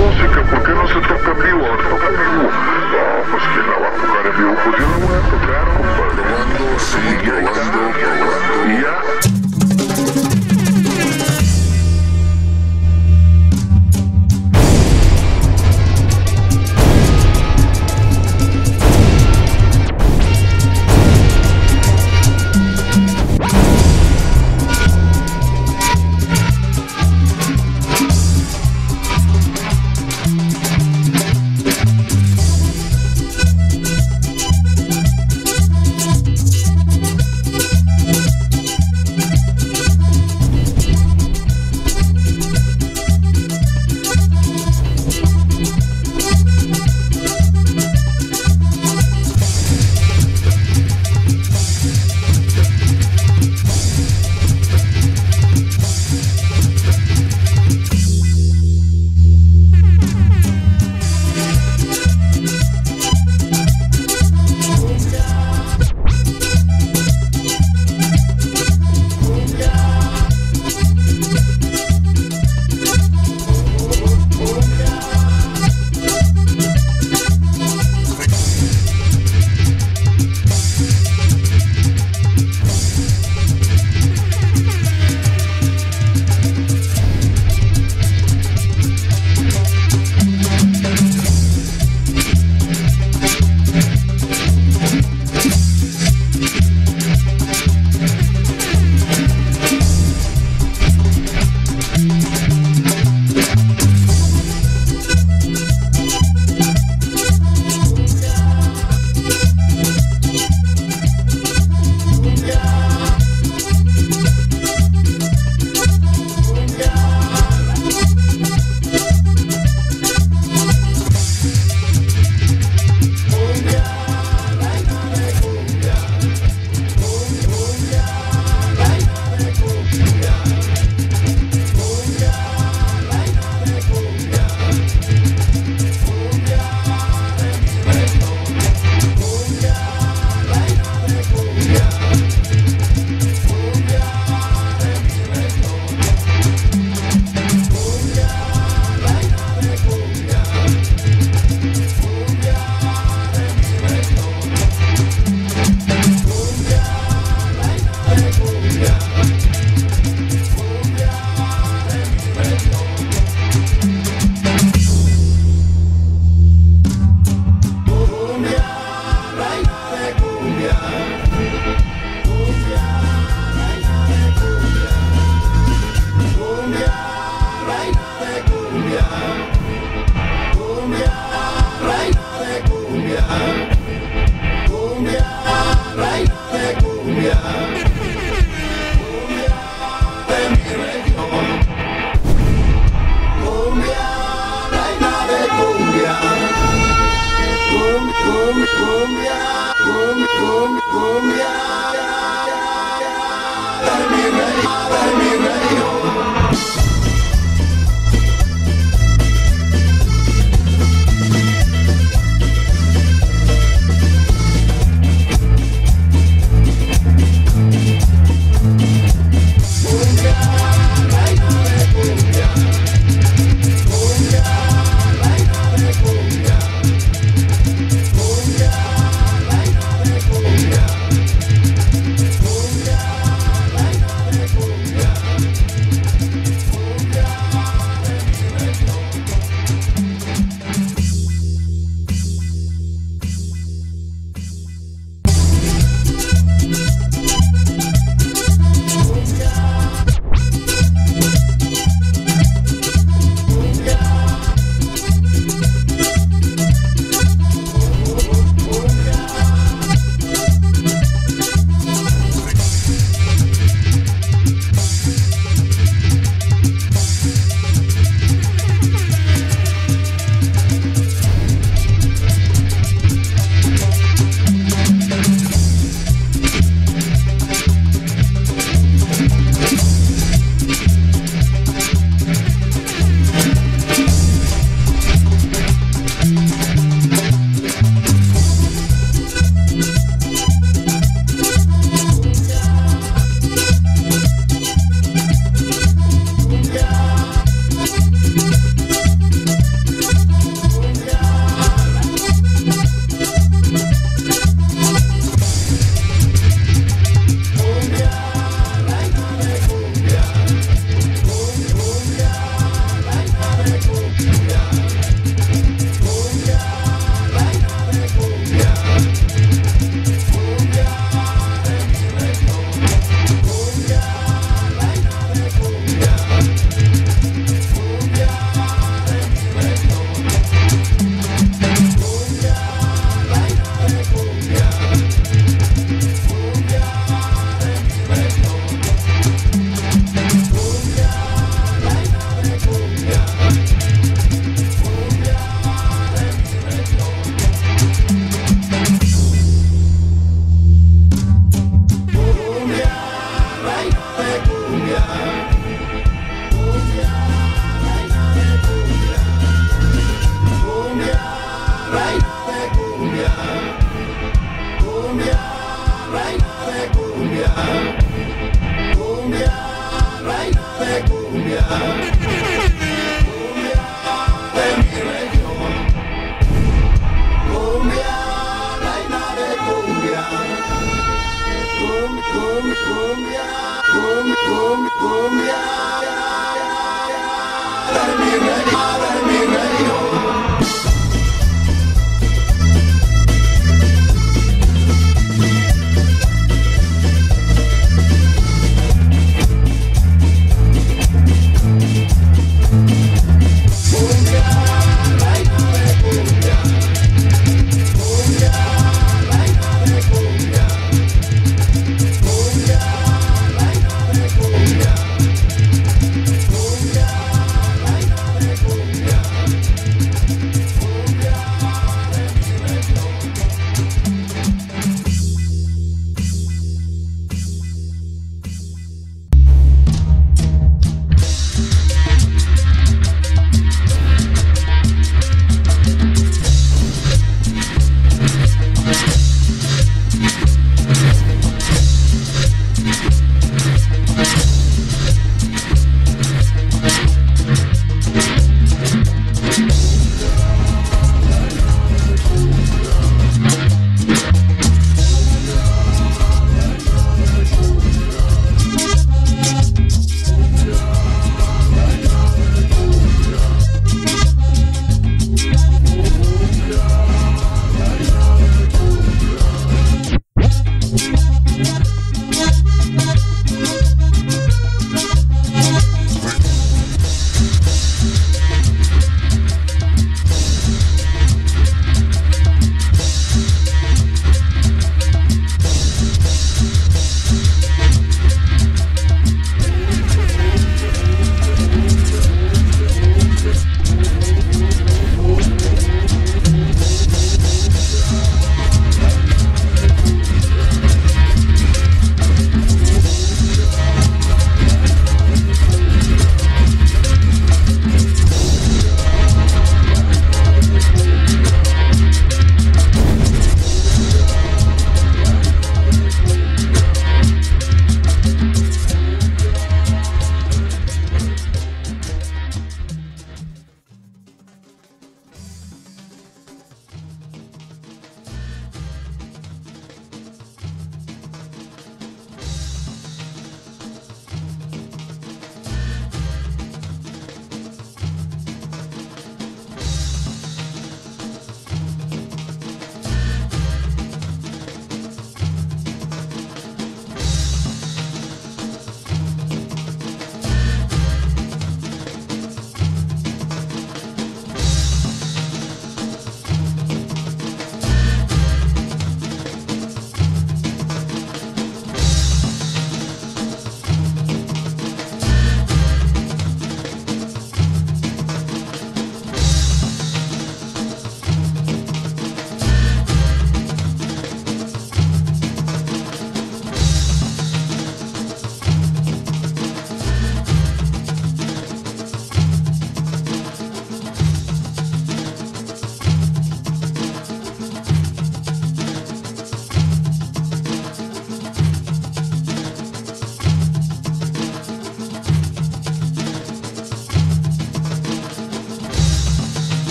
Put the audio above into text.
música, ¿por qué no se toca vivo? No, pues ¿quién la va a tocar en vivo? Pues yo la voy a tocar, compadre. Sí. cumbia, cumbia,